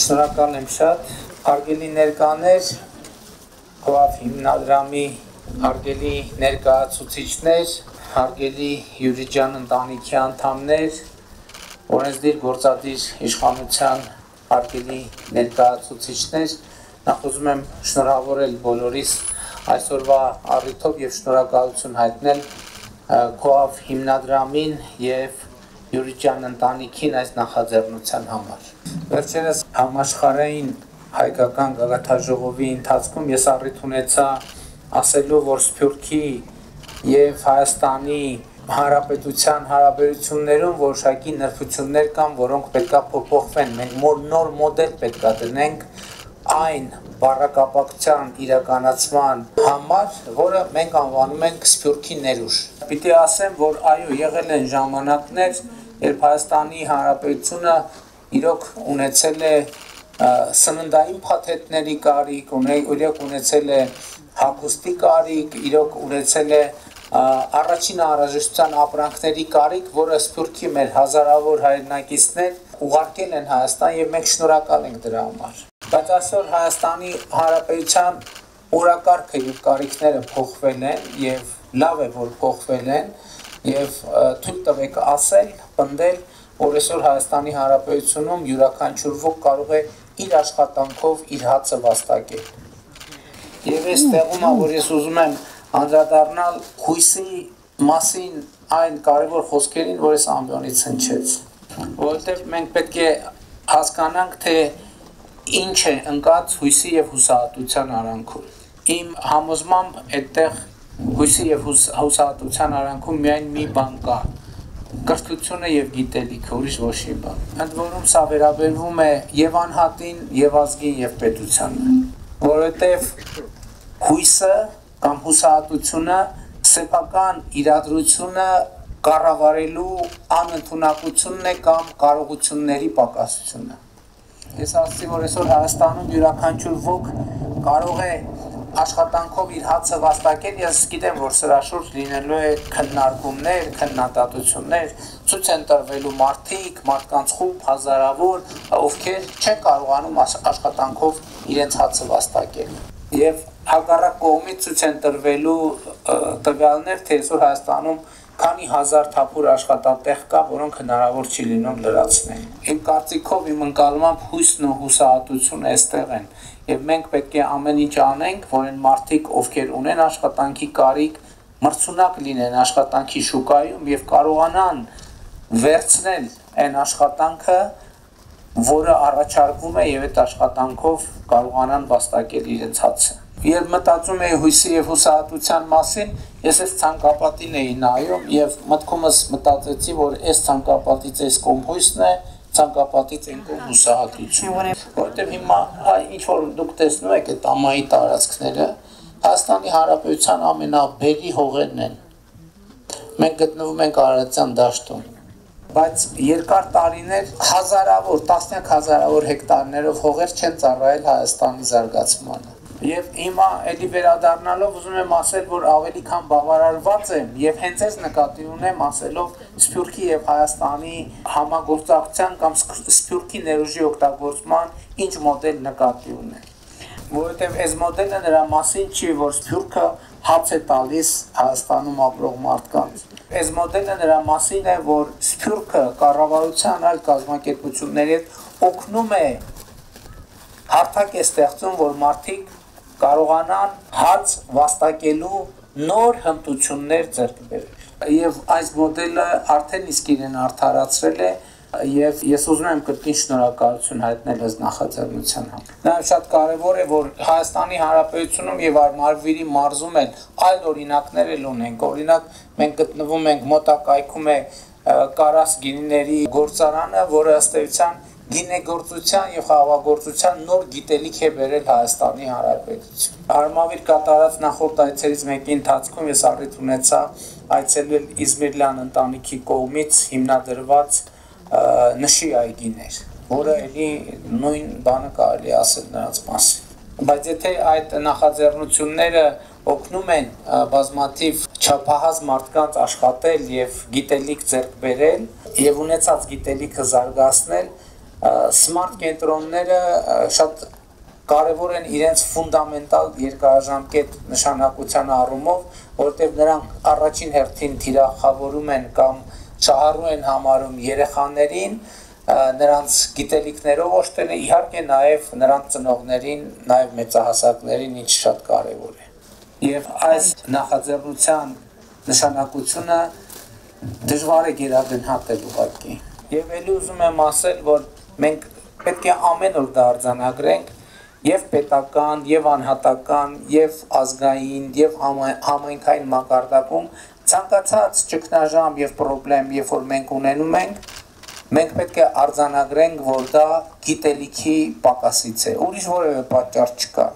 Շնորհակալ եմ շատ։ Արգելի ներկաներ, Խոավ հիմնադրամի արգելի ներկայացուցիչներ, արգելի Յուրիջան ընտանիքի անդամներ, օրենսդիր գործադիր իշխանության արգելի ներկայացուցիչներ, նախ ուզում եմ շնորհավորել բոլորիս այսօրվա առիթով եւ շնորհակալություն հայտնել Խոավ հիմնադրամին եւ Յուրիջան ընտանիքին այս նախաձեռնության համար։ Վերջերս համաշխարհային հայկական գաղափարժողովի ընթացքում ես առիթ ունեցա ասելու, որ Սփյուռքի եւ Հայաստանի Հանրապետության հարաբերություններում որոշակի նրբություններ կան, որոնք պետքա փոփոխվեն։ Մենք նոր մոդել պետքա դնենք այն բառակապակցության իրականացման համար, որը մենք անվանում ենք Սփյուռքի ներուժ։ Պիտի ասեմ, որ այո, եղել են ժամանակներ, երբ Հայաստանի Հանրապետությունը իրոք ունեցել է սննդային փաթեթների կարիք, իրոք ունեցել է հագուստի կարիք, իրոք ունեցել է առաջին անհրաժեշտության ապրանքների կարիք, որը Սփյուռքի մեր հազարավոր հայրենակիցներ ուղարկել են Հայաստան եւ մենք շնորհակալ ենք դրա համար։ Բայց այսօր Հայաստանի Հանրապետության օրակարգը եւ կարիքները փոխվել են եւ լավ է որ փոխվել են եւ թույլ տվեք ասել, պնդել, որ այսօր Հայաստանի Հանրապետությունում յուրաքանչյուր ոք կարող է իր աշխատանքով իր հացը վաստակել։ Եվ այս տեղում որ ես ուզում եմ անդրադառնալ հույսի մասին այն կարևոր խոսքերին, որ ես ամբյոնից հնչեց։ Որովհետև մենք պետք է հասկանանք, թե ինչ է ընկած հույսի եւ հուսահատության արանքում։ Իմ համոզմամբ այդտեղ հույսի եւ հուսահատության արանքում միայն մի բան կա, կրթությունը եւ գիտելիքը, ուրիշ ոչ մի բան։ Ընդ որում սա վերաբերվում է եւ անհատին, եւ ազգին, եւ պետությանը, որովհետեւ հույսը կամ հուսահատությունը սեփական իրադրությունը կառավարելու անընդունակությունն է կամ կարողությունների պակասությունը։ Ես ասացի, որ այսօր Հայաստանում յուրաքանչյուր ոք կարող է աշխատանքով իր հացը վաստակել, ես գիտեմ, որ սրա շուրջ լինելու է քննարկումներ, քննադատություններ, ցույց են տրվելու մարդիկ, մարդկանց խումբ, հազարավոր, ովքեր չեն կարողանում աշխատանքով իրենց հացը վաստակել։ Եվ հակառակ կողմից ցույց են տրվելու տվյալներ, թե այսօր Հայաստանում քանի հազար թափուր աշխատատեղ կա, որոնք հնարավոր չի լինում լրացնել։ Իմ կարծիքով իմ ընկալմամբ հույսն ու հուսահատությունը այստեղ են եւ մենք պետք է ամեն ինչ անենք, որ այն մարդիկ, ովքեր ունեն աշխատանքի կարիք, մրցունակ լինեն աշխատանքի շուկայում եւ կարողանան վերցնել այն աշխատանքը, որը առաջարկվում է եւ այդ աշխատանքով կարողանան վաստակել իրենց հացը։ Երբ մտածում էի հույսի եւ հուսահատության մասին, ես այս ցանկապատին էի նայում եւ մտքումս մտածեցի, որ այս ցանկապատից այս կողմ հույսն է, ցանկապատից են կողմ հուսահատություն։ Որտեւ հիմա ինչ որ դուք տեսնում եք այդ ամայի տարածքները, Հայաստանի Հանրապետության ամենաբերի հողերն են։ Մենք գտնվում ենք Արարատյան դաշտում բայց երկար տարիներ հազարավոր, տասնյակ հազարավոր հեկտարներով հողեր չեն ծառայել Հայաստանի զարգացմանը։ Եվ հիմա էլի վերադառնալով ուզում եմ ասել, որ ավելի քան բավարարված եմ եւ հենց այս նկատի ունեմ ասելով Սփյուռքի եւ Հայաստանի համագործակցության կամ Սփյուռքի ներուժի օգտագործման ինչ մոդել նկատի ունեմ որովհետև այս մոդելը նրա մասին չի, որ Սփյուռքը հաց է տալիս Հայաստանում ապրող մարդկանց։ Այս մոդելը նրա մասին է, որ Սփյուռքը կառավարության այլ կազմակերպությունների հետ օգնում է հարթակ է ստեղծում, որ մարդիկ կարողանան հաց վաստակելու նոր հմտություններ ձեռք բերել։ Եվ այս մոդելը արդեն իսկ իրեն արդարացրել է եւ ես ուզում եմ կրկին շնորհակալություն հայտնել այս նախաձեռնության համար։ Նաեւ շատ կարեւոր է, որ Հայաստանի Հանրապետությունում եւ Արմավիրի մարզում էլ այլ օրինակներ էլ ունենք։ Օրինակ մենք գտնվում ենք մոտակայքում է Կարաս գինիների գործարանը, որը ըստ էության գինեգործության եւ խաղաղագործության նոր գիտելիք է բերել Հայաստանի Հանրապետություն։ Արմավիր կատարած նախորդ այցերից մեկի ընթացքում ես առիթ ունեցա այցելել Իզմիրլյան ընտանիքի կողմից հիմնադրված նշի այգիներ, որը էլի նույն բանը կարելի ասել նրանց մասին։ Բայց եթե այդ նախաձեռնությունները օգնում են բազմաթիվ չափահաս մարդկանց աշխատել եւ գիտելիք ձեռք բերել եւ ունեցած գիտելիքը զարգացնել, Smart կենտրոնները շատ կարևոր են իրենց ֆունդամենտալ երկարաժամկետ նշանակության առումով, որտեղ նրանք առաջին հերթին թիրախավորում են կամ շահառու են համարում երեխաներին, նրանց գիտելիքներով օժտելը իհարկե նաև նրանց ծնողներին, նաև մեծահասակներին, ինչ շատ կարևոր է։ Եվ այս նախաձեռնության նշանակությունը դժվար է գերագնահատել ուղղակի։ Եվ ելի ուզում եմ ասել, որ մենք պետք է ամեն օր դա արձանագրենք եւ պետական, եւ անհատական, եւ ազգային, եւ համայնքային մակարդակում ցանկացած ճգնաժամ եւ խնդրեմ, երբ որ մենք ունենում ենք, մենք պետք է արձանագրենք, որ դա գիտելիքի պակասից է։ Ուրիշ որևէ պատճառ չկա։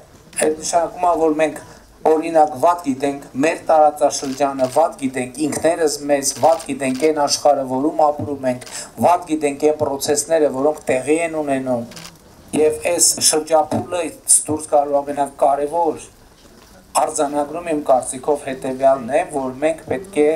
Այդ նշանակում է, որ մենք օրինակ ված գիտենք մեր տարածաշրջանը, ված գիտենք ինքներս մեզ, ված գիտենք այն աշխարհը, որում ապրում ենք, ված գիտենք այն process-ները, որոնք տեղի են ունենում։ Եվ այս շրջափուլը դուրս կարող ամենակարևոր արձանագրում իմ կարծիքով հետեւյալն է, որ մենք պետք է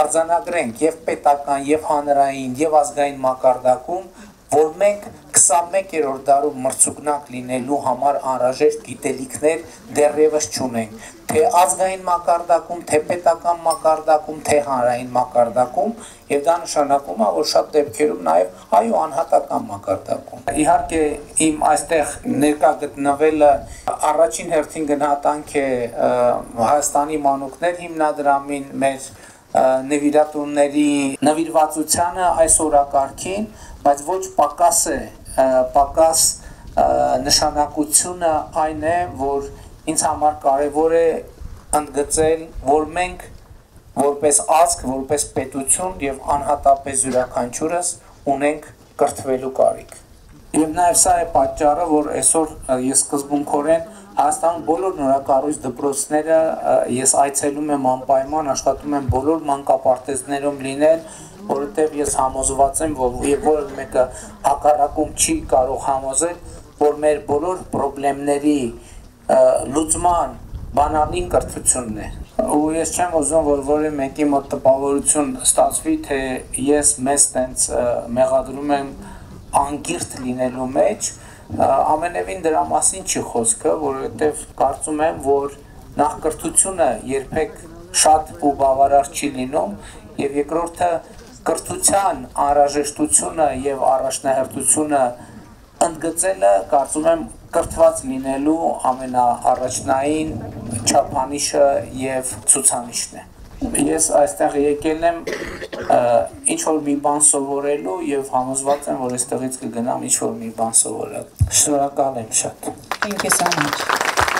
արձանագրենք եւ պետական, եւ հանրային, եւ ազգային մակարդակում, որ մենք 21-րդ դարում մրցուկնակ լինելու համար անհրաժեշտ գիտելիքներ դեռևս չունենք, թե ազգային մակարդակում, թե պետական մակարդակում, թե հանրային մակարդակում, եւ դա նշանակում է, որ շատ դեպքերում նաեւ այո անհատական մակարդակում։ Իհարկե իմ այստեղ ներկա գտնվելը առաջին հերթին գնահատանք է Հայաստանի մանուկներ հիմնադրամին, մեր նվիրատունների նվիրվածությանը այս օրակարգին, բայց ոչ պակաս է, պակաս նշանակությունը այն է, որ ինձ համար կարևոր է ընդգծել, որ մենք որպես ազգ, որպես պետություն եւ անհատապես յուրաքանչյուրս ունենք կրթվելու կարիք։ Եվ նաև սա է պատճառը, որ այսօր ես սկզբունքորեն Հայաստանում բոլոր նորակառույց դպրոցները ես այցելում եմ անպայման, աշխատում եմ բոլոր մանկապարտեզներում լինել, որովհետև ես համոզված եմ, որ եւ որևէ մեկը հակառակում չի կարող համոզել, որ մեր բոլոր խնդիրների լուծման բանալին կրթությունն է ու ես չեմ ուզում որ որևէ մեկի մոտ տպավորություն ստացվի թե ես մեզ տենց մեղադրում եմ անկիրթ լինելու մեջ ամենևին դրա մասին չի խոսքը, որովհետև կարծում եմ, որ նախկրթությունը երբեք շատ ու բավարար չի լինում եւ երկրորդը կրթության անհրաժեշտությունը եւ առաջնահերթությունը ընդգծելը կարծում եմ կրթված լինելու ամենաառաջնային չափանիշը եւ ցուցանիշն է ես այստեղ եկել եմ ինչ որ մի բան սովորելու եւ համոզված եմ որ այստեղից կգնամ ինչ որ մի բան սովորել շնորհակալ եմ շատ Thank you so much.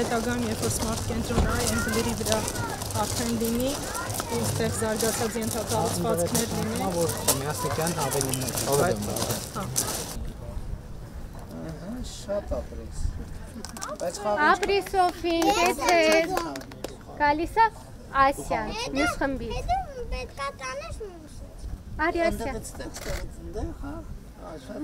հետագան երբ որ smart կենտրոն ա, այն գլերի վրա արդեն լինի, ու ստեղ զարգացած ենթակառուցվածքներ լինի։ Որ միասնիկյան ավելի մեծ։ Հա։ Շատ շատ ապրես։ Բայց Ապրի Սոֆին, կեցեր։ Գալիս է Ասյան, մյուս խմբի։ Հետո պետք է տանես մուսը։ Արի Ասյան։ ստեղ ստեղ ստեղ հա։ Ա շատ